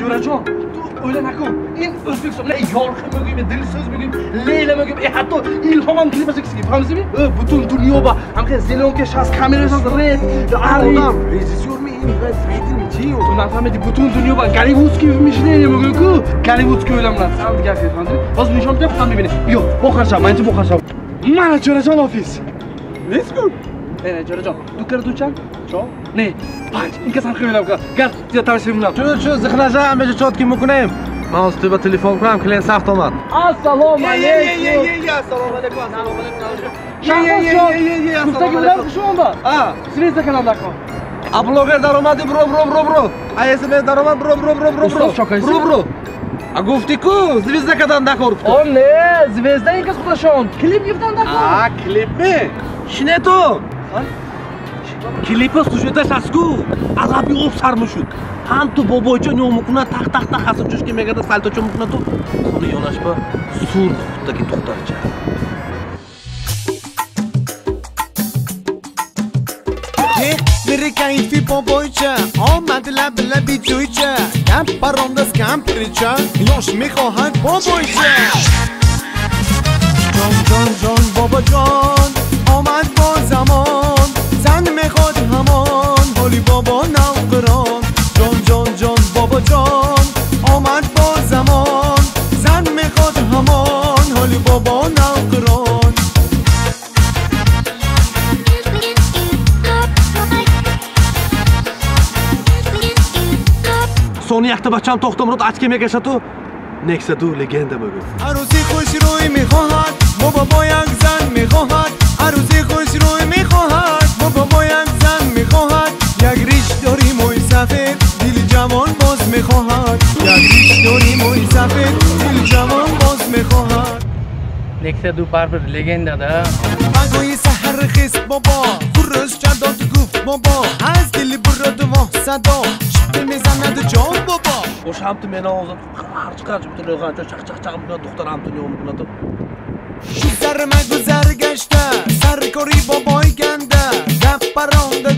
jo'rajon o'yla nakun in o'zbekiston bilan yorqin bo'lgin dilso'z bo'lgin leyla bo'lgin e hatto ilhom ham klip chiqsin fahmsizmi butun dunyo va hamqa zelenka shas kamerasi red odam rejissyormi фильмmi chi to nafahmidi butun dunyo va gollivudskiy мышление bo'lganku gollivudskiy o'ylamlar sal gap fahmsizmi hozir nishon bityapti hamma beni yo'q bu qarsham manchi bu qarsham mana jo'rajon Не, не, Джорджо, ту кардуча? Чо? Не, панч, ин касан хӯйлам кад. Гар, тия тараш мунам. Чу, чу, зихнажа, меҷо чотки мукунем. Ман оз туба телефон кунам, клиент сахт омад. Ассалому алейкум. Е, е, е, ассалому алейкум, ассалому алейкум. Шахмат шод. Гуфтаги будам кушумба. А, свиста канам дакон. А блогер даромади бро, бро, бро, бро. А смс даромад бро, бро, бро, бро, бро. Бро, бро. А гуфтику, звезда кадан дакор. О, не, звезда ин кас худашон. Клип гифтан дакор. А, клип ми? Шинето. Килипа служета саску, алаби об сар мушуд. Ҳам ту бобойчон ё мукуна тақ-тақ-тақ ҳасаб чуш ки мегада сальточон мукуна ту. Худи ёнашба сур хутдаги тухтарча. kayfi boboycha omadi labi labi jo'ycha gap paromda skampiricha yosh mexohang boboycha jon jon jon bobojon ҷони яктабачам тохтамрод ачке мекашату нексаду легенда бигӯ арӯси хушрӯй мехоҳад бобобо як зан мехоҳад. Арӯси хушрӯй мехоҳад бобобо як зан мехоҳад. Як рич дорӣ мӯй сафед дили ҷавон боз мехоҳад. Як рич дорӣ мӯй сафед Nexia du baribir legendada. Magoi sahar xiz bobo. Xurroz chadot guf bobo az dili burodi sado shibdi mezanadi jon bobo. O'shamti mena og'zim. Har chiqar chib chaq chaq chaq bilan to'xtaram dunyomi bilan shu sarma guzar gashta sarkori boboy ganda gap parongda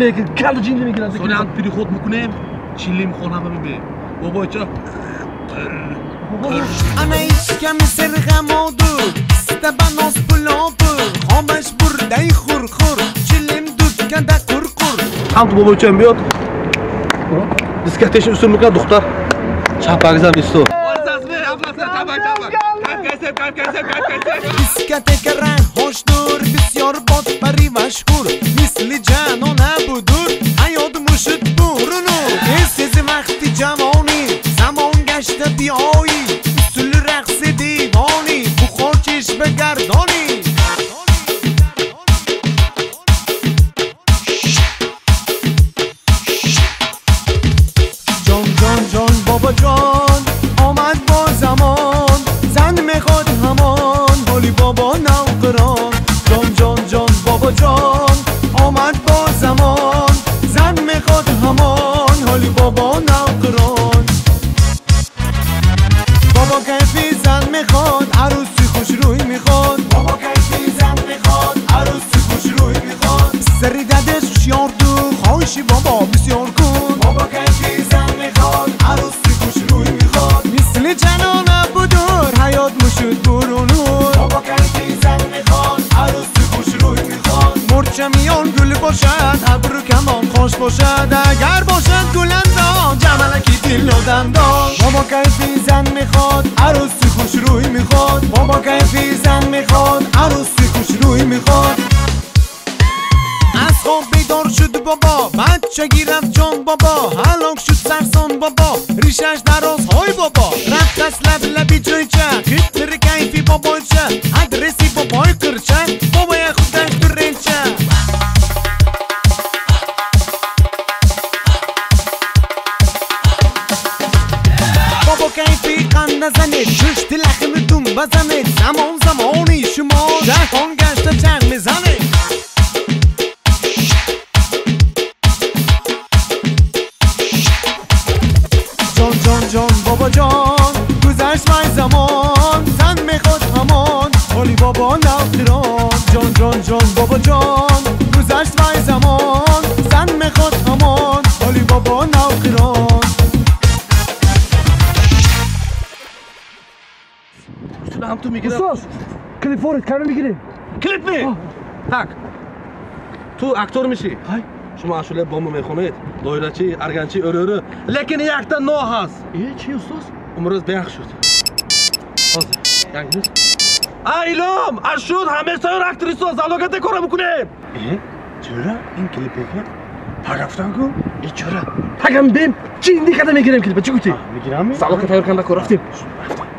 maker, klip maker, kallı cinli maker. сони ҳам переход мекунем чили мехонама мебе бобойча ana ishkam sirg'amodu stabanos pulopi xomash burday xurxur chilim dutkanda qurqur ҳамту бобойчаам биёд дискотеча усул мекунад духтар чапагизам исто diskoteka گاکسار گاکسار گاکسار گاکسار گاکتکران بسیار باد پری مشکور مثلی جانان ابو دور ایود مشد بورونو سیزی مختی جامونی زمان گشته بیاوی سُل رقص دیوانی بخارچیش بگردانی باشد ابرو کمان خوش باشد. اگر باشد گلندان جملکی دل و دندان بابا کیفی زن می‌خواد عروسی خوش روی می‌خواد. بابا کیفی زن می‌خواد عروسی خوش روی می‌خواد. از خواب بیدار شد بابا بچه گیرفت جان بابا. هلاک شد سرسان بابا ریشش دراز های بابا. رفت از لب لبی جایچه خیتر کیفی بابایچه ادرسی نزنه. جشت لخمتون بزنه. زمان زمانی شما. جهان گشت چرم می‌زنه. جان جان جان بابا جان. گذشت من زمان. زن می‌خواد همان. به هم تو می‌گیره استاد کلیپ کلیفورت کمی می‌گیره کلیپ می؟ تاک تو اکتور میشی. های. شما اشوله بامو می‌خونید. دایرچی ارگنچی ارورو لیکن یک تا نا هست. ای چی استاد امروز بیخ شد. حاضر یک یعنی نیست. ایلام اشود همه سایون اکتریسا زلاگت کارا می‌کنیم. ای چرا؟ این کلیپ طرفتان کو؟ ای چرا؟ تگم بیم. چی؟ دیگه می‌گیرم کلیپ. چی گفتی؟ می‌گیرم. سلاکت تایار کنده کو رفتیم. رفتیم.